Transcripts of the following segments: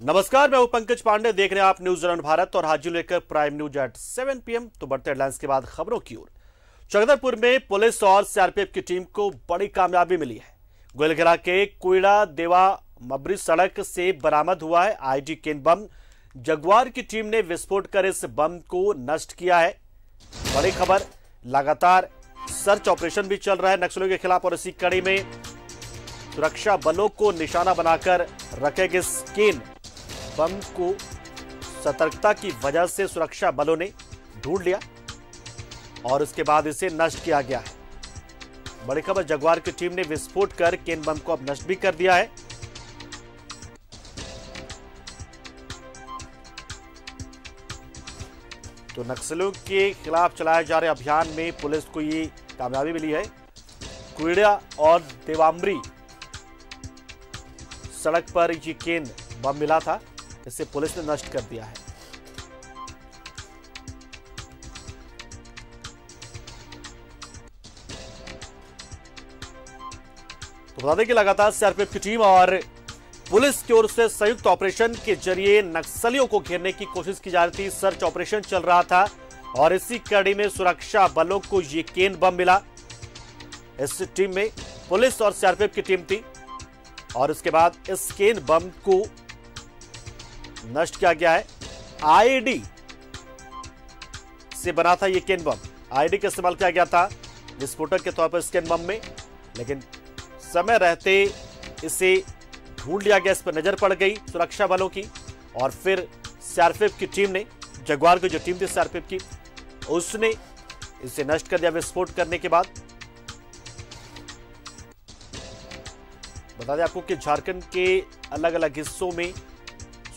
नमस्कार, मैं हूँ पंकज पांडे। देख रहे हैं आप न्यूज़ रन भारत और हाजिर लेकर प्राइम न्यूज़ एट 7 पीएम। तो बढ़ते हेडलाइंस के बाद खबरों की ओर। चकदरपुर में पुलिस और सीआरपीएफ की टीम को बड़ी कामयाबी मिली है। गोलघरा के कोयड़ा देवा मबरी सड़क से बरामद हुआ है। ID can bomb. जगुआर की टीम ने विस्फोट कर इस बम को नष्ट किया है। बड़ी खबर, लगातार सर्च ऑपरेशन भी चल रहा है नक्सलियों के खिलाफ और इसी कड़ी में सुरक्षा बलों को निशाना बनाकर रखे गए स्केन। बम को सतर्कता की वजह से सुरक्षा बलों ने ढूंढ लिया और उसके बाद इसे नष्ट किया गया है। बड़ी खबर, जगवार की टीम ने विस्फोट कर केन बम को अब नष्ट भी कर दिया है। तो नक्सलियों के खिलाफ चलाए जा रहे अभियान में पुलिस को ये कामयाबी मिली है। कुड़ा और देवाम्बरी सड़क पर ये केन बम मिला था। इसे पुलिस ने नष्ट कर दिया है। तो बता दें कि लगातार सीआरपीएफ की टीम और पुलिस की ओर से संयुक्त ऑपरेशन के ज़रिए नक्सलियों को घेरने की कोशिश की जा रही थी। सर्च ऑपरेशन चल रहा था और इसी कड़ी में सुरक्षा बलों को ये केन बम मिला। इस टीम में पुलिस और सीआरपीएफ की टीम थी और इसके बाद इस केन बम को नष्ट किया गया है। आईडी से बना था यह केन बम। आईडी का इस्तेमाल किया गया था विस्फोटक के तौर पर स्केन बम में, लेकिन समय रहते इसे ढूंढ लिया गया, इस पर नज़र पड़ गई सुरक्षा बलों की, और फिर सीआरपीएफ की टीम ने, जगवार की जो टीम थी सीआरपीएफ की, उसने इसे नष्ट कर दिया विस्फोट करने के बाद। बता दें आपको कि झारखंड के अलग अलग हिस्सों में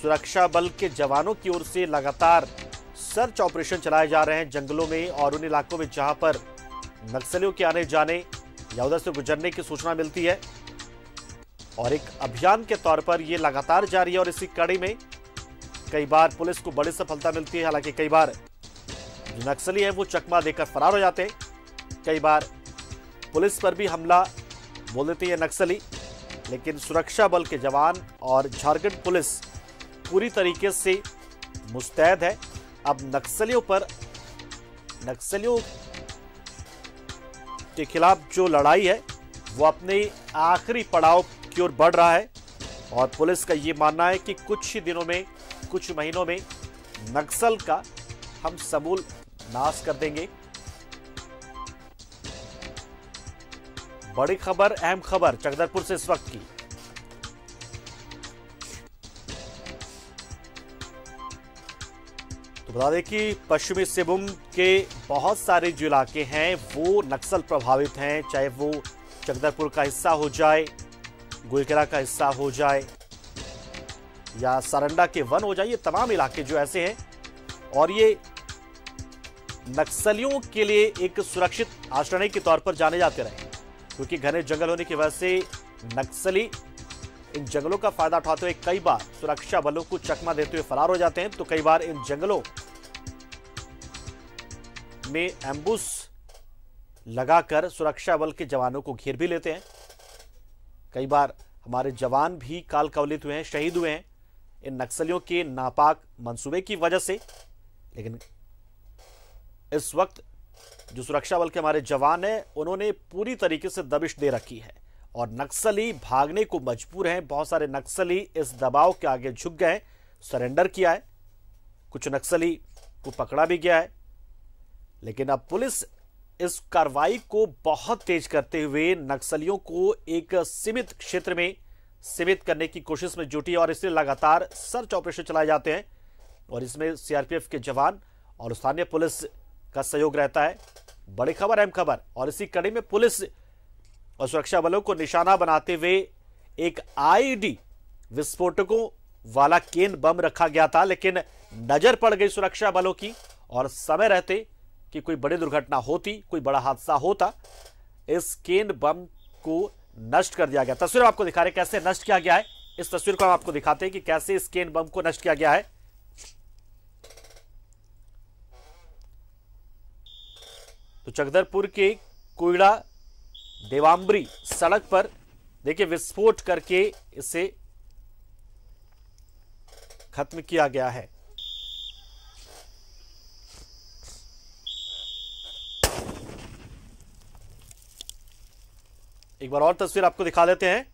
सुरक्षा बल के जवानों की ओर से लगातार सर्च ऑपरेशन चलाए जा रहे हैं जंगलों में और उन इलाकों में जहाँ पर नक्सलियों के आने जाने या उधर से गुजरने की सूचना मिलती है। और एक अभियान के तौर पर यह लगातार जारी है और इसी कड़ी में कई बार पुलिस को बड़ी सफलता मिलती है। हालाँकि कई बार नक्सली है वो चकमा देकर फरार हो जाते हैं। कई बार पुलिस पर भी हमला बोल देती है नक्सली। लेकिन सुरक्षा बल के जवान और झारखंड पुलिस पूरी तरीके से मुस्तैद है। अब नक्सलियों पर नक्सलियों के खिलाफ जो लड़ाई है, वो अपने आखिरी पड़ाव की ओर बढ़ रहा है और पुलिस का ये मानना है कि कुछ ही दिनों में, कुछ महीनों में नक्सल का हम समूल नाश कर देंगे। बड़ी खबर, अहम खबर चकदरपुर से इस वक्त की। तो बता दें कि पश्चिमी सिंहभूम के बहुत सारे जो इलाके हैं, वो नक्सल प्रभावित हैं, चाहे वो चकदरपुर का हिस्सा हो जाए गुलकेरा का हिस्सा हो जाए, या सारंडा के वन हो जाए, ये तमाम इलाके जो ऐसे हैं। और ये नक्सलियों के लिए एक सुरक्षित आश्रय के तौर पर जाने जाते रहे, क्योंकि घने जंगल होने की वजह से नक्सली इन जंगलों का फ़ायदा उठाते हुए कई बार सुरक्षा बलों को चकमा देते हुए फरार हो जाते हैं। तो कई बार इन जंगलों में एम्बुस लगाकर सुरक्षा बल के जवानों को घेर भी लेते हैं। कई बार हमारे जवान भी काल कवलित हुए हैं, शहीद हुए हैं, इन नक्सलियों के नापाक मंसूबे की वजह से। लेकिन इस वक्त जो सुरक्षा बल के हमारे जवान हैं, उन्होंने पूरी तरीके से दबिश दे रखी है और नक्सली भागने को मजबूर हैं। बहुत सारे नक्सली इस दबाव के आगे झुक गए सरेंडर किया है। कुछ नक्सली को पकड़ा भी गया है। लेकिन अब पुलिस इस कार्रवाई को बहुत तेज करते हुए नक्सलियों को एक सीमित क्षेत्र में सीमित करने की कोशिश में जुटी और इसलिए लगातार सर्च ऑपरेशन चलाए जाते हैं और इसमें सीआरपीएफ के जवान और स्थानीय पुलिस का सहयोग रहता है। बड़ी खबर, अहम खबर। और इसी कड़ी में पुलिस और सुरक्षा बलों को निशाना बनाते हुए एक आईडी विस्फोटकों वाला केन बम रखा गया था, लेकिन नज़र पड़ गई सुरक्षा बलों की और समय रहते कि कोई बड़ी दुर्घटना होती, कोई बड़ा हादसा होता, इस केन बम को नष्ट कर दिया गया। तस्वीर आपको दिखा रहे कैसे नष्ट किया गया है। इस तस्वीर को हम आपको दिखाते हैं कि कैसे इस केन बम को नष्ट किया गया है। तो चकदरपुर के कोयड़ा देवाम्बरी सड़क पर, देखिए, विस्फोट करके इसे खत्म किया गया है। एक बार और तस्वीर आपको दिखा देते हैं।